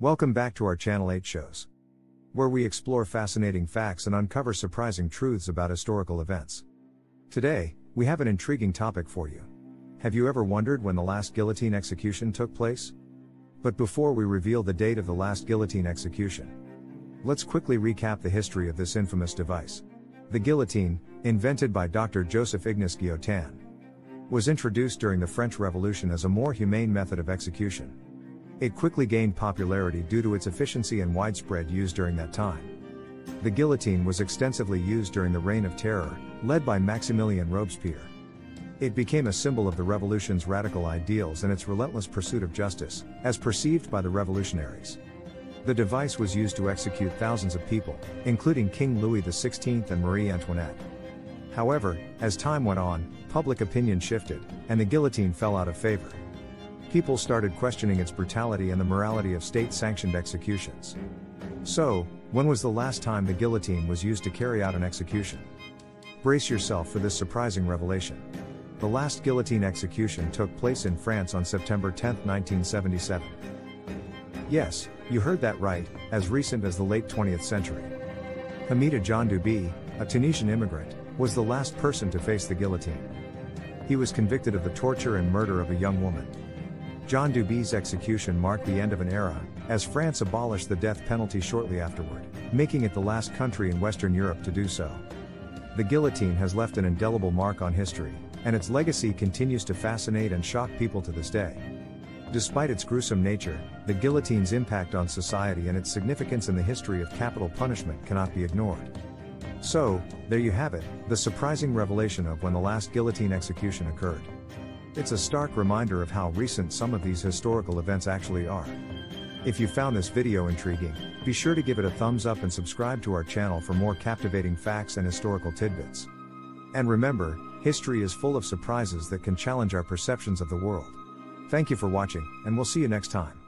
Welcome back to our Channel 8 shows, where we explore fascinating facts and uncover surprising truths about historical events. Today, we have an intriguing topic for you. Have you ever wondered when the last guillotine execution took place? But before we reveal the date of the last guillotine execution, let's quickly recap the history of this infamous device. The guillotine, invented by Dr. Joseph Ignace Guillotin, was introduced during the French Revolution as a more humane method of execution. It quickly gained popularity due to its efficiency and widespread use during that time. The guillotine was extensively used during the Reign of Terror, led by Maximilien Robespierre. It became a symbol of the revolution's radical ideals and its relentless pursuit of justice, as perceived by the revolutionaries. The device was used to execute thousands of people, including King Louis XVI and Marie Antoinette. However, as time went on, public opinion shifted, and the guillotine fell out of favor. People started questioning its brutality and the morality of state sanctioned executions. So, when was the last time the guillotine was used to carry out an execution? Brace yourself for this surprising revelation. The last guillotine execution took place in France on September 10, 1977. Yes, you heard that right, as recent as the late 20th century. Hamida Djandoubi, a Tunisian immigrant, was the last person to face the guillotine. He was convicted of the torture and murder of a young woman. Djandoubi's execution marked the end of an era, as France abolished the death penalty shortly afterward, making it the last country in Western Europe to do so. The guillotine has left an indelible mark on history, and its legacy continues to fascinate and shock people to this day. Despite its gruesome nature, the guillotine's impact on society and its significance in the history of capital punishment cannot be ignored. So, there you have it, the surprising revelation of when the last guillotine execution occurred. It's a stark reminder of how recent some of these historical events actually are. If you found this video intriguing, be sure to give it a thumbs up and subscribe to our channel for more captivating facts and historical tidbits. And remember, history is full of surprises that can challenge our perceptions of the world. Thank you for watching, and we'll see you next time.